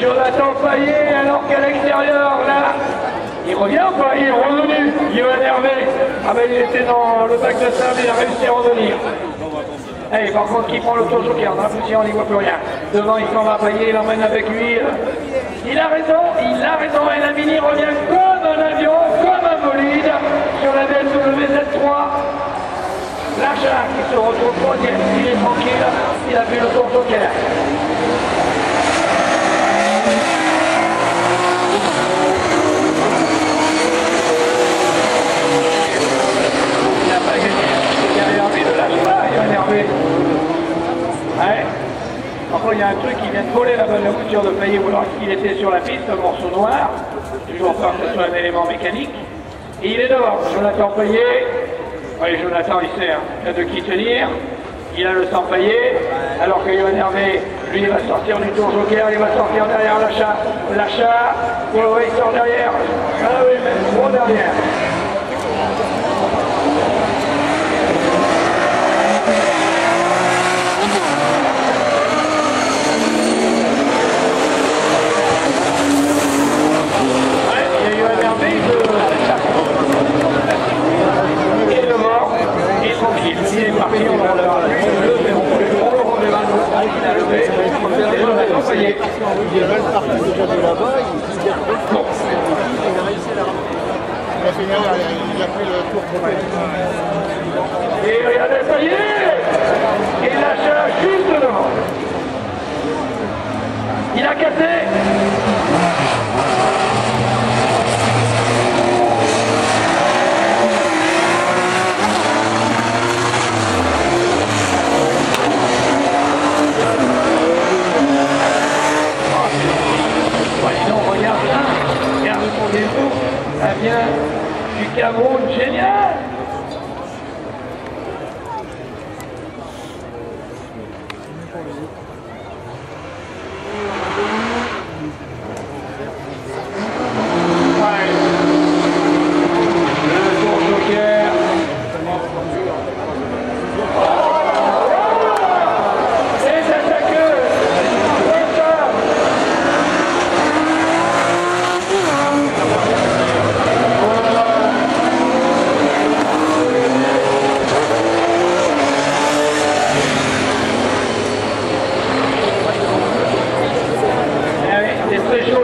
Jonathan Payet, alors qu'à l'extérieur, là, il revient ou pas? Il est revenu. Johan Hervé. Ah ben il était dans le bac de sable, il a réussi à revenir. Hey, par contre, qui prend l'auto-joker Dans la poussière, on n'y voit plus rien. Devant, il s'en va Payet, il emmène avec lui. Il a raison, il a raison. Et la mini revient comme un avion, comme un bolide sur la BMW Z3. L'achat qui se retrouve troisième, il est tranquille, il a fait le tour joker. Il n'a pas gagné. Il a Hervé ne lâche pas, il a Hervé. Ouais. Contre, il y a un truc qui vient de voler la bonne voiture de Payet, ou alors qu'il était sur la piste, un morceau noir. Toujours peur que ce soit un élément mécanique. Et il est dehors, Jonathan Payet. Oui, Jonathan, il sait, hein. il a de qui tenir. Il a le sang Payet, alors que Johan Hervé, lui, il va sortir du tour joker, il va sortir derrière l'achat. L'achat, oui, il sort derrière. Ah oui, mais trop derrière. Ouais, il y a eu un merveille de Il est mort, il est tranquille, il est parti, on le relèvera plus, on le verra plus, on le relèvera nous, il a levé, et on a envoyé. Il est mal parti déjà de là-bas, il s'est Bon, il a réussi à la Il a fait une erreur, il a pris le tour complet. et regardez, ça y est Il lâche juste devant. Il a cassé du Cameroun, génial Ouais. Le tour joker. Les attaqueux. Bonsoir. Ah oui, C'est très chaud